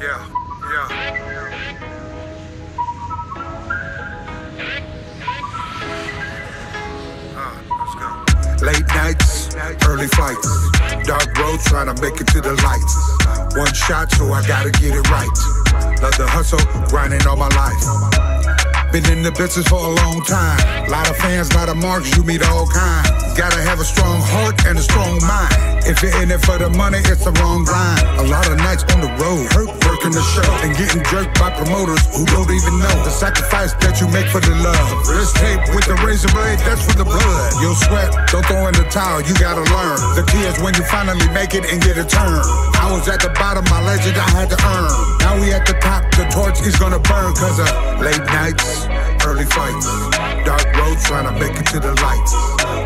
Yeah, yeah. Late nights, early flights, dark roads trying to make it to the lights. One shot, so I gotta get it right. Love the hustle, grinding all my life. Been in the business for a long time. Lot of fans, lot of marks, you meet all kinds. Gotta have a strong heart and a strong mind. If you're in it for the money, it's the wrong grind. A lot of nights on the road, hurt the show and getting jerked by promoters who don't even know the sacrifice that you make for the love. Wrist tape with the razor blade, that's for the blood. You'll sweat, don't throw in the towel, you gotta learn. The key is when you finally make it and get a turn. I was at the bottom, my legend I had to earn. Now we at the top, the torch is gonna burn cause of late nights, early fights. Dark roads trying to make it to the lights.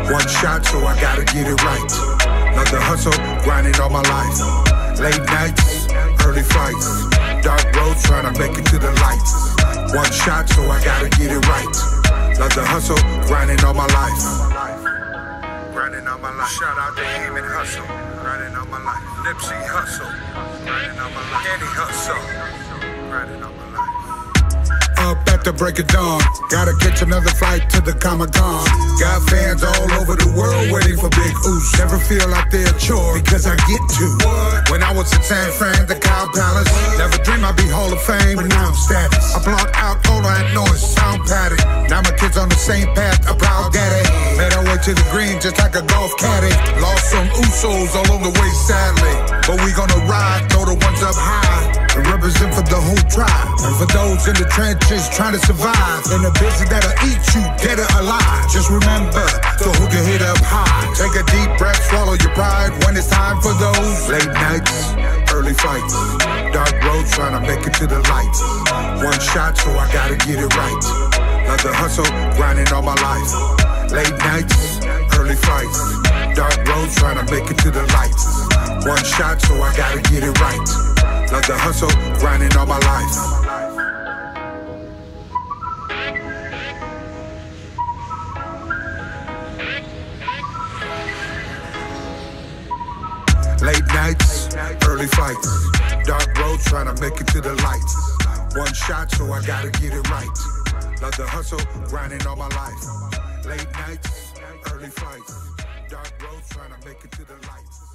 One shot, so I gotta get it right. The hustle, grinding all my life. Late nights, early fights. Dark roads trying to make it to the lights. One shot, so I gotta get it right. Love the hustle, grinding all my life. Grinding all my life. Shout out to him and hustle. Grinding all my life. Nipsey Hussle. Grinding all my life. Eddie hustle. Grinding all my life. Up at the break of dawn. Gotta catch another flight to the Comic Con. Got fans all over the world waiting for Big Ooze. Never feel like they're a chore because I get to. When Was in San Fran, the Cow Palace. Never dreamed I'd be Hall of Fame, but now I'm status. I block out all that noise, sound padding. Now my kids on the same path, a proud daddy. Made our way to the green just like a golf caddy. Lost some Usos along the way, sadly. But we gonna ride, throw the ones up high. And represent for the whole tribe. And for those in the trenches trying to survive. In a business that'll eat you dead or alive. Just remember hold your head up high. Dark roads trying to make it to the lights. One shot, so I gotta get it right. Love the hustle, grinding all my life. Late nights, early fights. Dark roads trying to make it to the lights. One shot, so I gotta get it right. Love the hustle, grinding all my life. Late nights, early fights. Dark roads trying to make it to the lights. One shot, so I gotta get it right. Love the hustle, grinding all my life. Late nights, early fights. Dark roads trying to make it to the lights.